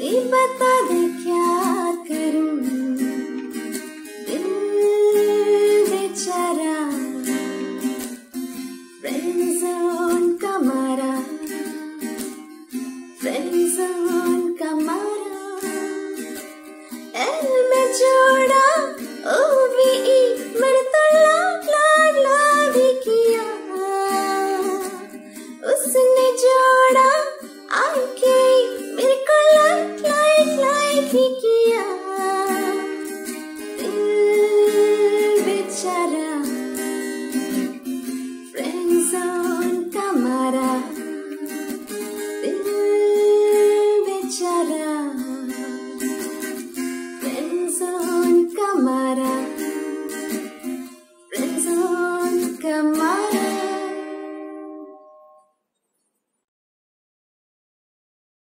कोई बता दे क्या